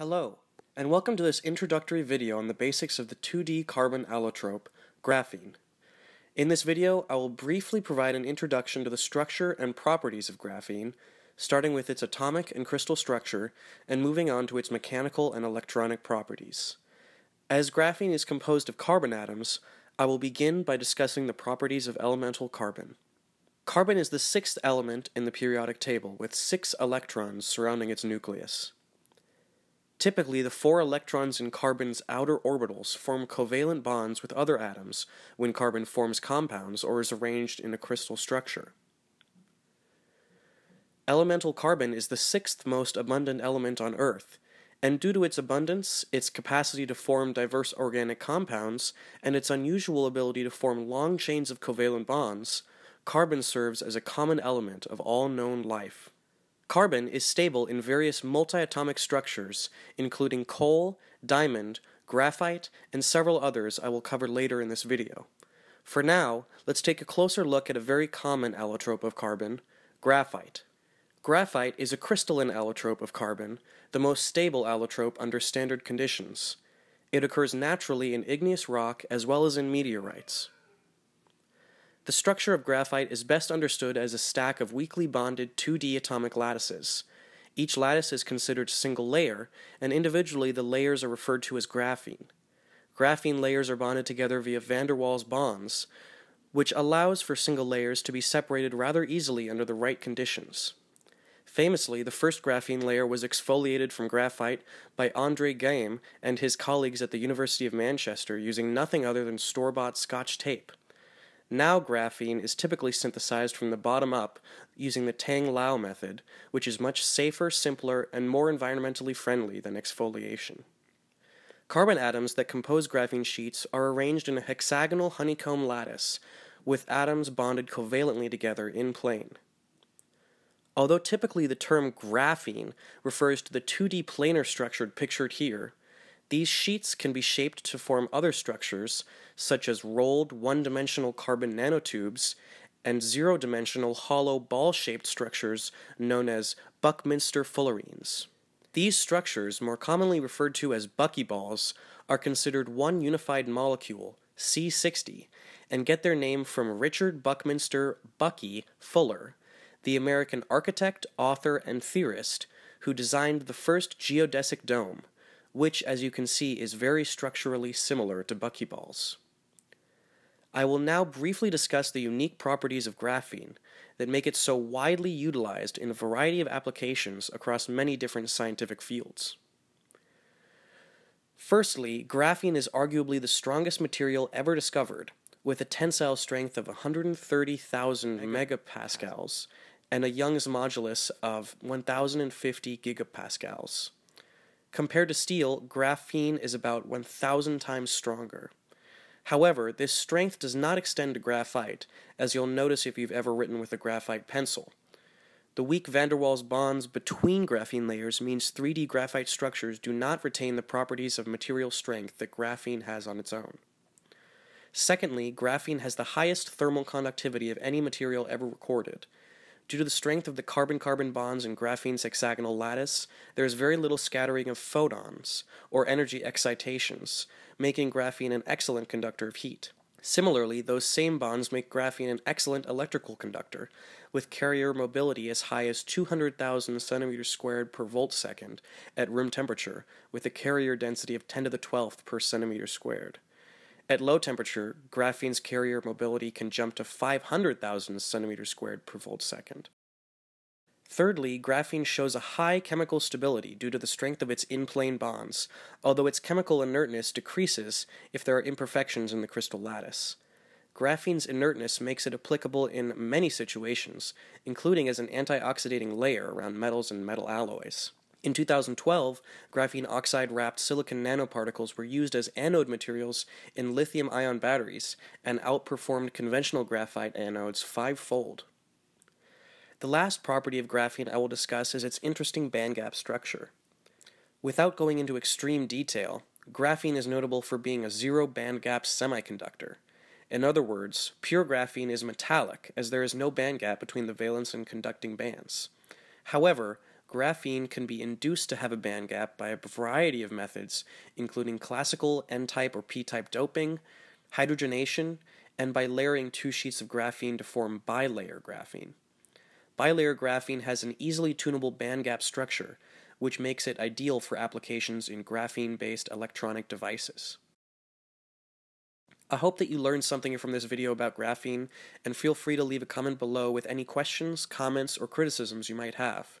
Hello, and welcome to this introductory video on the basics of the 2D carbon allotrope, graphene. In this video, I will briefly provide an introduction to the structure and properties of graphene, starting with its atomic and crystal structure, and moving on to its mechanical and electronic properties. As graphene is composed of carbon atoms, I will begin by discussing the properties of elemental carbon. Carbon is the sixth element in the periodic table, with six electrons surrounding its nucleus. Typically, the four electrons in carbon's outer orbitals form covalent bonds with other atoms when carbon forms compounds or is arranged in a crystal structure. Elemental carbon is the sixth most abundant element on Earth, and due to its abundance, its capacity to form diverse organic compounds, and its unusual ability to form long chains of covalent bonds, carbon serves as a common element of all known life. Carbon is stable in various multiatomic structures, including coal, diamond, graphite, and several others I will cover later in this video. For now, let's take a closer look at a very common allotrope of carbon, graphite. Graphite is a crystalline allotrope of carbon, the most stable allotrope under standard conditions. It occurs naturally in igneous rock as well as in meteorites. The structure of graphite is best understood as a stack of weakly bonded 2D atomic lattices. Each lattice is considered single layer, and individually the layers are referred to as graphene. Graphene layers are bonded together via van der Waals bonds, which allows for single layers to be separated rather easily under the right conditions. Famously, the first graphene layer was exfoliated from graphite by Andre Geim and his colleagues at the University of Manchester using nothing other than store bought scotch tape. Now graphene is typically synthesized from the bottom up using the Tang Lau method, which is much safer, simpler, and more environmentally friendly than exfoliation. Carbon atoms that compose graphene sheets are arranged in a hexagonal honeycomb lattice, with atoms bonded covalently together in plane. Although typically the term graphene refers to the 2D planar structure pictured here, these sheets can be shaped to form other structures, such as rolled one dimensional carbon nanotubes and zero dimensional hollow ball shaped structures known as Buckminster fullerenes. These structures, more commonly referred to as buckyballs, are considered one unified molecule, C60, and get their name from Richard Buckminster Bucky Fuller, the American architect, author, and theorist who designed the first geodesic dome, which, as you can see, is very structurally similar to buckyballs. I will now briefly discuss the unique properties of graphene that make it so widely utilized in a variety of applications across many different scientific fields. Firstly, graphene is arguably the strongest material ever discovered, with a tensile strength of 130,000 megapascals and a Young's modulus of 1050 gigapascals. Compared to steel, graphene is about 1,000 times stronger. However, this strength does not extend to graphite, as you'll notice if you've ever written with a graphite pencil. The weak van der Waals bonds between graphene layers means 3D graphite structures do not retain the properties of material strength that graphene has on its own. Secondly, graphene has the highest thermal conductivity of any material ever recorded. Due to the strength of the carbon-carbon bonds in graphene's hexagonal lattice, there is very little scattering of photons, or energy excitations, making graphene an excellent conductor of heat. Similarly, those same bonds make graphene an excellent electrical conductor, with carrier mobility as high as 200,000 centimeters squared per volt second at room temperature, with a carrier density of 10 to the 12th per centimeter squared. At low temperature, graphene's carrier mobility can jump to 500,000 centimeters squared per volt second. Thirdly, graphene shows a high chemical stability due to the strength of its in-plane bonds, although its chemical inertness decreases if there are imperfections in the crystal lattice. Graphene's inertness makes it applicable in many situations, including as an antioxidating layer around metals and metal alloys. In 2012, graphene oxide wrapped silicon nanoparticles were used as anode materials in lithium ion batteries and outperformed conventional graphite anodes fivefold. The last property of graphene I will discuss is its interesting bandgap structure. Without going into extreme detail, graphene is notable for being a zero bandgap semiconductor. In other words, pure graphene is metallic as there is no bandgap between the valence and conducting bands. However, graphene can be induced to have a band gap by a variety of methods, including classical N type or P type doping, hydrogenation, and by layering two sheets of graphene to form bilayer graphene. Bilayer graphene has an easily tunable band gap structure, which makes it ideal for applications in graphene based electronic devices. I hope that you learned something from this video about graphene, and feel free to leave a comment below with any questions, comments, or criticisms you might have.